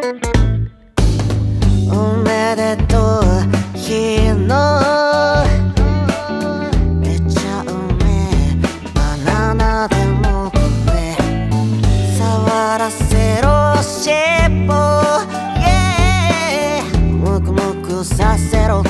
おめでとう昨日めっちゃうめえ。バナナでも食え触らせろ尻尾。イェーもくもくさせろ。